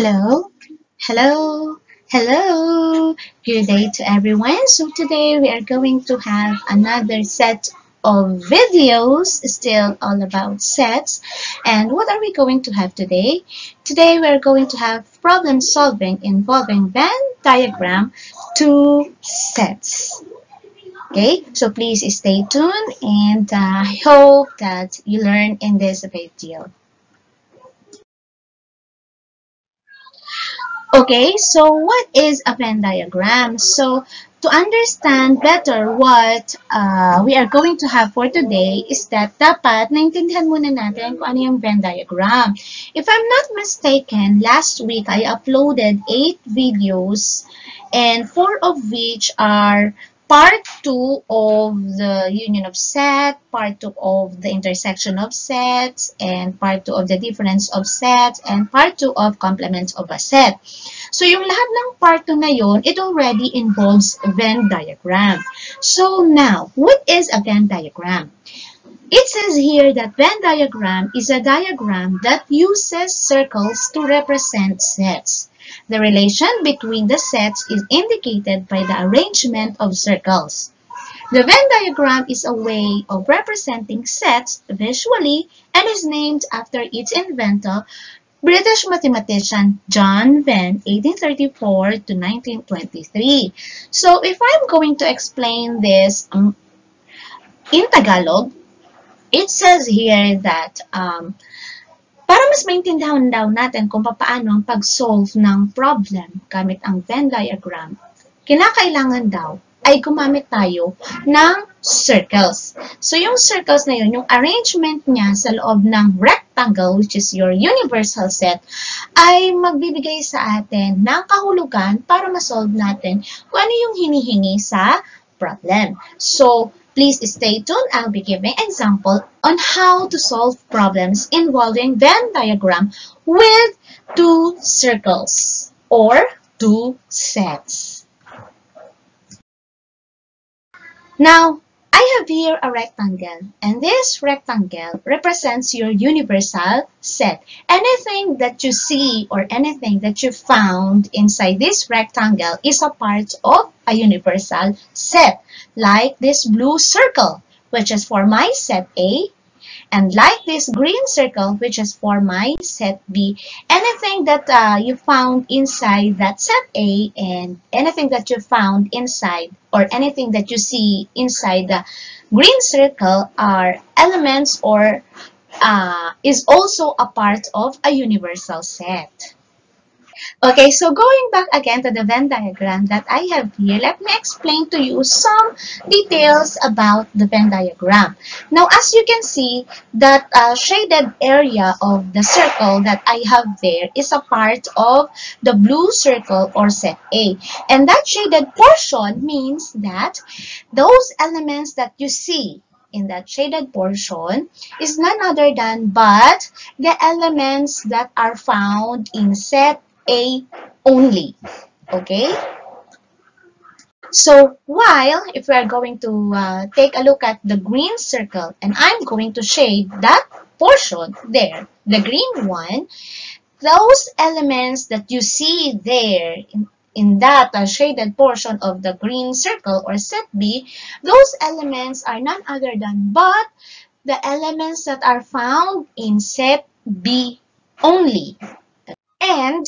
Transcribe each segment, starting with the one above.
Hello, hello, hello. Good day to everyone. So today we are going to have another set of videos still all about sets. And what are we going to have today? Today we are going to have problem solving involving Venn diagram two sets. Okay, so please stay tuned and I uh, hope that you learn in this video. Okay, so what is a Venn diagram? So to understand better what uh, we are going to have for today is that dapat naintindihan muna natin kung ano yung Venn diagram. If I'm not mistaken, last week I uploaded 8 videos and 4 of which are part 2 of the union of set, part 2 of the intersection of sets, and part 2 of the difference of sets, and part 2 of complements of a set. So, yung lahat ng part 2 na yon, it already involves Venn diagram. So, now, what is a Venn diagram? It says here that Venn diagram is a diagram that uses circles to represent sets. The relation between the sets is indicated by the arrangement of circles. The Venn diagram is a way of representing sets visually and is named after its inventor, British mathematician John Venn, 1834 to 1923. So if I'm going to explain this um, in Tagalog, it says here that um, Para mas maintindihan daw natin kung paano ang pag-solve ng problem gamit ang Venn diagram, kinakailangan daw ay gumamit tayo ng circles. So, yung circles na yun, yung arrangement niya sa loob ng rectangle, which is your universal set, ay magbibigay sa atin ng kahulugan para ma-solve natin kung ano yung hinihingi sa problem. So, Please stay tuned. I'll be giving example on how to solve problems involving Venn diagram with two circles or two sets. Now, I have here a rectangle and this rectangle represents your universal set. Anything that you see or anything that you found inside this rectangle is a part of a universal set like this blue circle, which is for my set A, and like this green circle, which is for my set B. Anything that uh, you found inside that set A and anything that you found inside or anything that you see inside the green circle are elements or uh, is also a part of a universal set. Okay, so going back again to the Venn diagram that I have here, let me explain to you some details about the Venn diagram. Now, as you can see, that uh, shaded area of the circle that I have there is a part of the blue circle or set A. And that shaded portion means that those elements that you see in that shaded portion is none other than but the elements that are found in set a only. Okay? So, while if we are going to uh, take a look at the green circle, and I'm going to shade that portion there, the green one, those elements that you see there in, in that uh, shaded portion of the green circle or set B, those elements are none other than but the elements that are found in set B only. And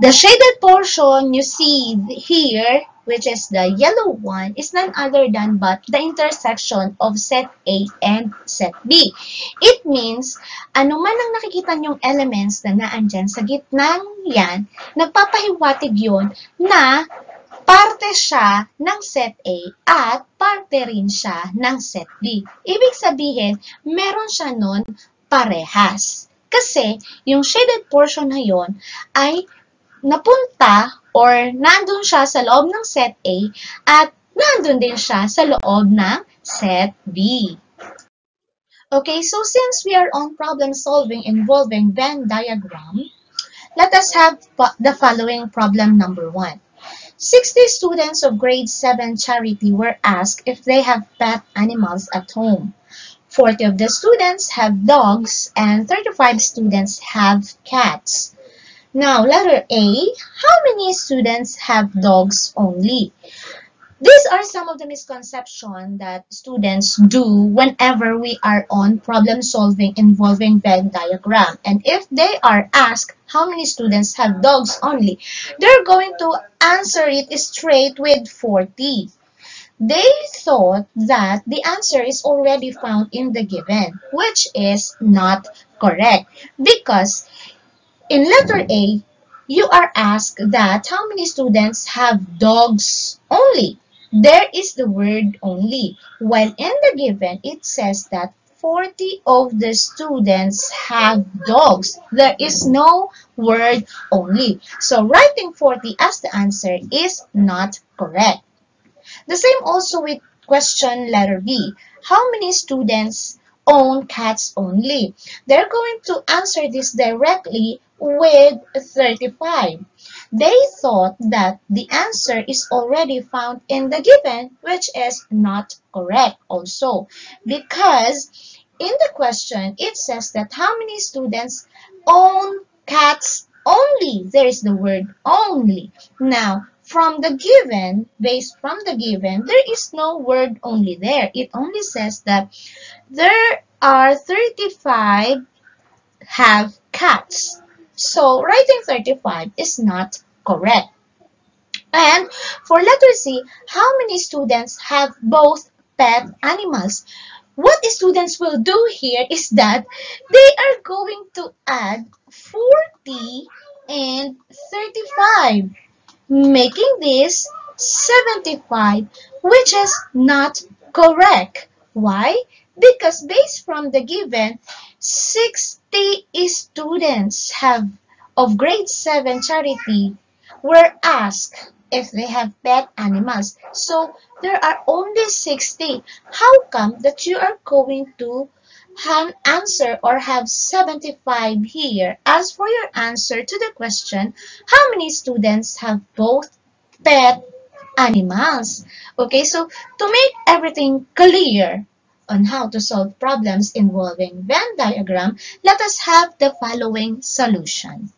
the shaded portion you see here, which is the yellow one, is none other than but the intersection of set A and set B. It means, ano man ang nakikita nyong elements na naandyan sa gitnang yan, nagpapahiwatig yun na parte siya ng set A at parte rin siya ng set B. Ibig sabihin, meron siya nun parehas. Kasi, yung shaded portion na yon ay napunta or nandun siya sa loob ng set A at nandun din siya sa loob ng set B. Okay, so since we are on problem solving involving Venn diagram, let us have the following problem number one. 60 students of grade 7 charity were asked if they have pet animals at home. 40 of the students have dogs and 35 students have cats. Now, letter A, how many students have dogs only? These are some of the misconceptions that students do whenever we are on problem solving involving Venn diagram. And if they are asked how many students have dogs only, they're going to answer it straight with 40 they thought that the answer is already found in the given, which is not correct. Because in letter A, you are asked that how many students have dogs only. There is the word only. While in the given, it says that 40 of the students have dogs. There is no word only. So writing 40 as the answer is not correct. The same also with question letter B. How many students own cats only? They're going to answer this directly with 35. They thought that the answer is already found in the given, which is not correct also. Because in the question, it says that how many students own cats only? There is the word only. Now, from the given, based from the given, there is no word only there. It only says that there are 35 have cats. So writing 35 is not correct. And for letter C, how many students have both pet animals? What students will do here is that they are going to add 40 and 35 making this 75, which is not correct. Why? Because based from the given, 60 students have of grade 7 charity were asked if they have pet animals. So there are only 60. How come that you are going to have answer or have 75 here. As for your answer to the question, how many students have both pet animals? Okay, so to make everything clear on how to solve problems involving Venn diagram, let us have the following solution.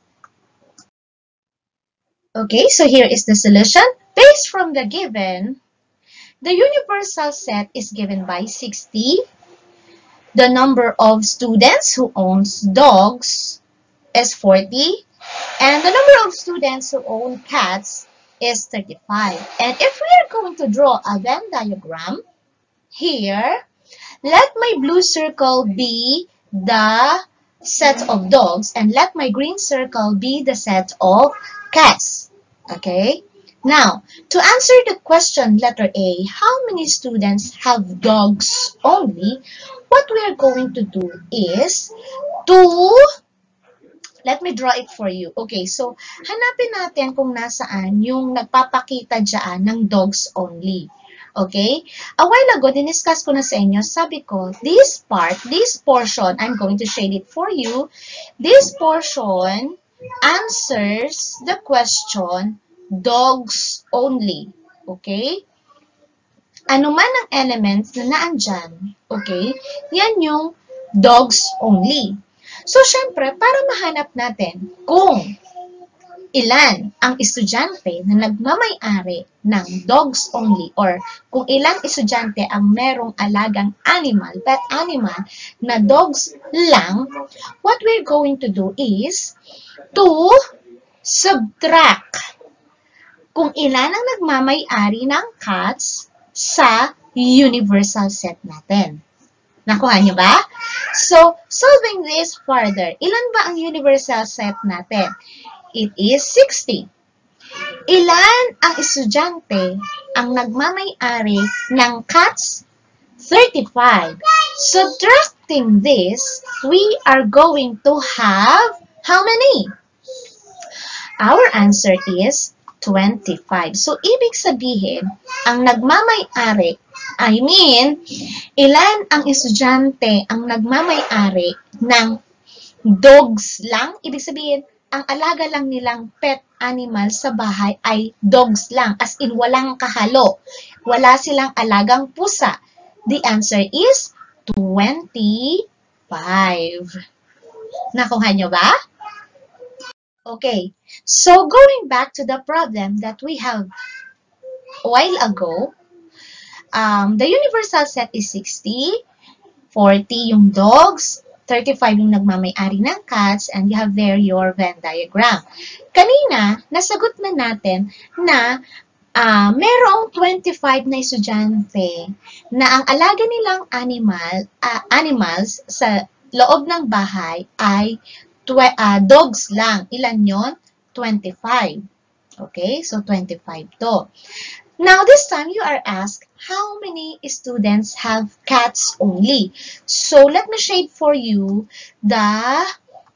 Okay, so here is the solution. Based from the given, the universal set is given by 60 the number of students who owns dogs is 40 and the number of students who own cats is 35. And if we are going to draw a Venn diagram, here, let my blue circle be the set of dogs and let my green circle be the set of cats. Okay? Now, to answer the question letter A, how many students have dogs only? What we are going to do is to Let me draw it for you. Okay, so hanapin natin kung nasaan yung nagpapakita dyan ng dogs only. Okay? A while ago, diniscuss ko na sa inyo, sabi ko, this part, this portion, I'm going to shade it for you. This portion answers the question dogs only. Okay? Ano man ang elements na naandyan, okay, yan yung dogs only. So, syempre, para mahanap natin kung ilan ang estudyante na nagmamay-ari ng dogs only or kung ilang estudyante ang merong alagang animal, pet animal, na dogs lang, what we're going to do is to subtract kung ilan ang nagmamay-ari ng cats sa universal set natin. Nakuha niyo ba? So, solving this further, ilan ba ang universal set natin? It is 60. Ilan ang estudyante ang nagmamay-ari ng cats? 35. Subtracting this, we are going to have how many? Our answer is 25. So, ibig sabihin, ang nagmamay-ari, I mean, ilan ang estudyante ang nagmamay-ari ng dogs lang? Ibig sabihin, ang alaga lang nilang pet animal sa bahay ay dogs lang, as in walang kahalo. Wala silang alagang pusa. The answer is 25. Nakuha nyo ba? Okay, so going back to the problem that we have a while ago, um, the universal set is 60, 40 yung dogs, 35 yung nagmamay-ari ng cats, and you have there your Venn diagram. Kanina, nasagot na natin na uh, merong 25 na estudyante na ang alaga nilang animal, uh, animals sa loob ng bahay ay uh, dogs lang. Ilan yon? 25. Okay, so 25 to. Now, this time you are asked, how many students have cats only? So, let me shade for you the,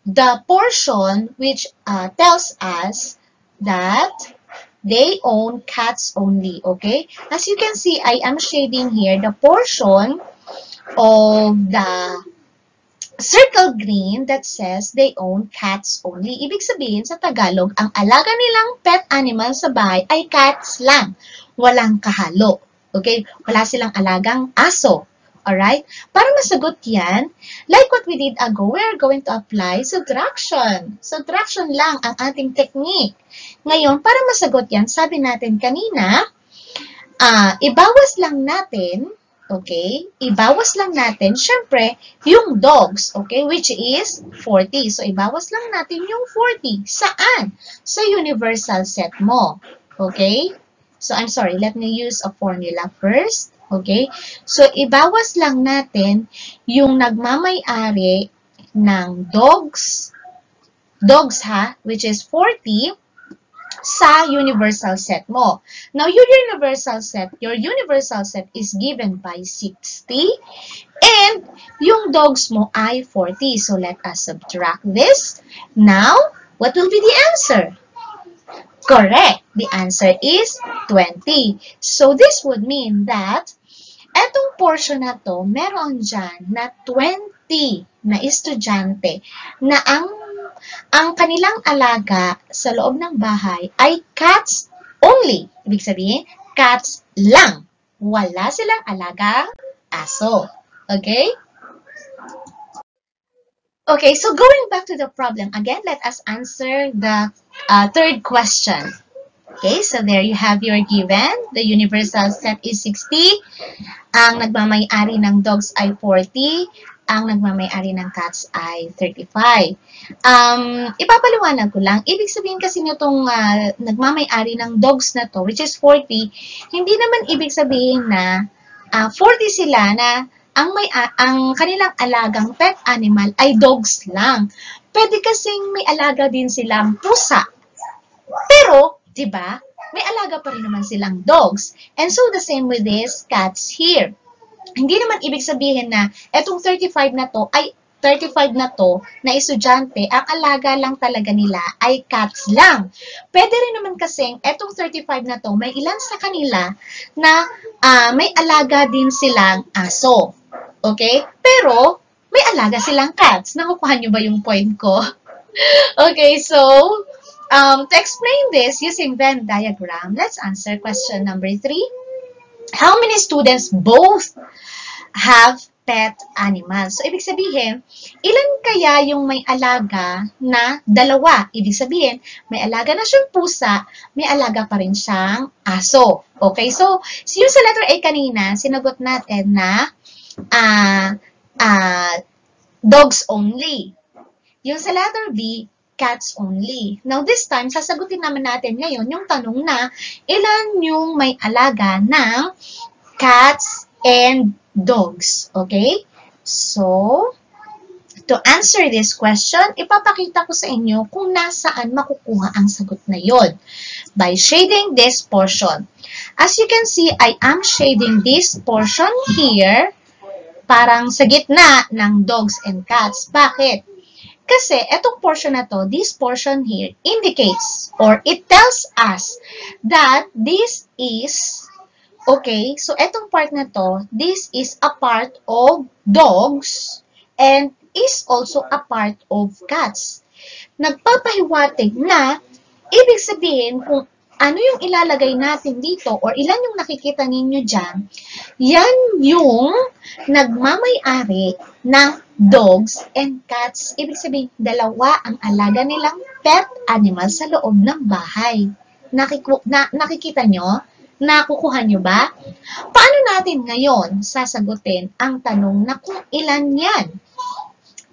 the portion which uh, tells us that they own cats only, okay? As you can see, I am shading here the portion of the circle green that says they own cats only. Ibig sabihin sa Tagalog, ang alaga nilang pet animal sa bahay ay cats lang. Walang kahalo. Okay? Wala silang alagang aso. Alright? Para masagot yan, like what we did ago, we're going to apply subtraction. Subtraction lang ang ating technique. Ngayon, para masagot yan, sabi natin kanina, uh, ibawas lang natin Okay? Ibawas lang natin, syempre, yung dogs, okay, which is 40. So, ibawas lang natin yung 40. Saan? Sa universal set mo. Okay? So, I'm sorry, let me use a formula first. Okay? So, ibawas lang natin yung nagmamay-ari ng dogs, dogs ha, which is 40, sa universal set mo. Now, your universal set, your universal set is given by 60 and yung dogs mo ay 40. So, let us subtract this. Now, what will be the answer? Correct. The answer is 20. So, this would mean that etong portion na to, meron dyan na 20 na estudyante na ang ang kanilang alaga sa loob ng bahay ay cats only. Ibig sabihin, cats lang. Wala silang alagang aso. Okay? Okay, so going back to the problem, again, let us answer the uh, third question. Okay, so there you have your given. The universal set is 60. Ang nagmamay-ari ng dogs ay 40 ang nagmamay-ari ng cats ay 35. Um, ipapaliwanag ko lang, ibig sabihin kasi nitong uh, nagmamay-ari ng dogs na to, which is 40, hindi naman ibig sabihin na uh, ah, 40 sila na ang may uh, ang kanilang alagang pet animal ay dogs lang. Pwede kasing may alaga din silang pusa. Pero, 'di ba? May alaga pa rin naman silang dogs. And so the same with these cats here hindi naman ibig sabihin na etong 35 na to ay 35 na to na estudyante, ang alaga lang talaga nila ay cats lang. Pwede rin naman kasing etong 35 na to, may ilan sa kanila na uh, may alaga din silang aso. Okay? Pero, may alaga silang cats. Nakukuha nyo ba yung point ko? okay, so, um, to explain this using Venn diagram, let's answer question number 3. How many students both have pet animals. So, ibig sabihin, ilan kaya yung may alaga na dalawa? Ibig sabihin, may alaga na siyang pusa, may alaga pa rin siyang aso. Okay, so, yung sa letter A kanina, sinagot natin na uh, uh, dogs only. Yung sa letter B, cats only. Now, this time, sasagutin naman natin ngayon yung tanong na ilan yung may alaga ng cats and dogs. Okay? So, to answer this question, ipapakita ko sa inyo kung nasaan makukuha ang sagot na yon by shading this portion. As you can see, I am shading this portion here parang sa gitna ng dogs and cats. Bakit? Kasi etong portion na to, this portion here indicates or it tells us that this is Okay, so etong part na to, this is a part of dogs and is also a part of cats. Nagpapahiwatig na, ibig sabihin kung ano yung ilalagay natin dito or ilan yung nakikita ninyo dyan, yan yung nagmamay-ari ng dogs and cats. Ibig sabihin, dalawa ang alaga nilang pet animal sa loob ng bahay. Nakiku na, nakikita nyo? Nakukuha nyo ba? Paano natin ngayon sasagutin ang tanong na kung ilan yan?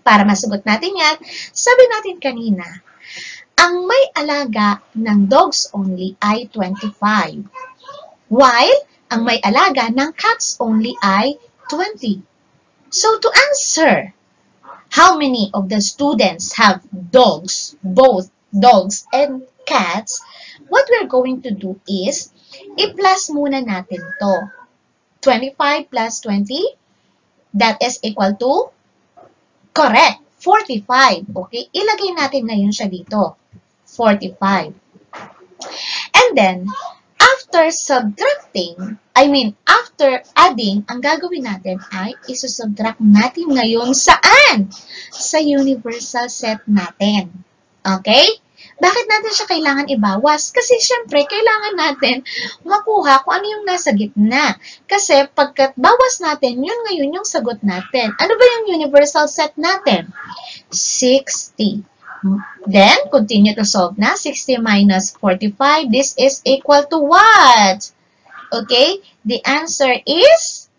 Para masagot natin yan, sabi natin kanina, ang may alaga ng dogs only ay 25. While ang may alaga ng cats only ay 20. So to answer, how many of the students have dogs, both dogs and cats, what we're going to do is, i-plus muna natin to. 25 plus 20, that is equal to, correct, 45. Okay, ilagay natin ngayon siya dito. 45. And then, after subtracting, I mean, after adding, ang gagawin natin ay isusubtract natin ngayon saan? Sa universal set natin. Okay? Bakit natin siya kailangan ibawas? Kasi syempre, kailangan natin makuha kung ano yung nasa gitna. Kasi pagkat bawas natin, yun ngayon yung sagot natin. Ano ba yung universal set natin? 60. Then, continue to solve na. 60 minus 45, this is equal to what? Okay, the answer is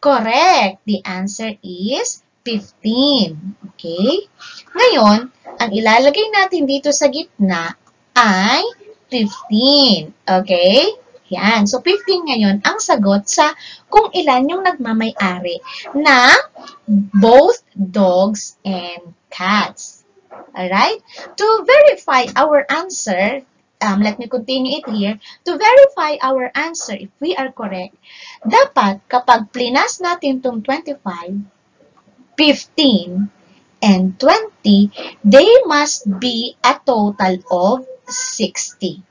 correct. The answer is 15. Okay? Ngayon, ang ilalagay natin dito sa gitna ay 15. Okay? Yan. So, 15 ngayon ang sagot sa kung ilan yung nagmamay-ari ng both dogs and cats. Alright? To verify our answer, um, let me continue it here. To verify our answer, if we are correct, dapat kapag plinas natin itong 25, 15, and 20, they must be a total of 60.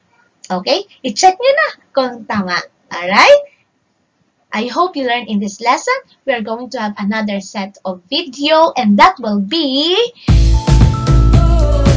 Okay? I-check nyo na kung tama. Alright? I hope you learned in this lesson. We are going to have another set of video and that will be... Oh.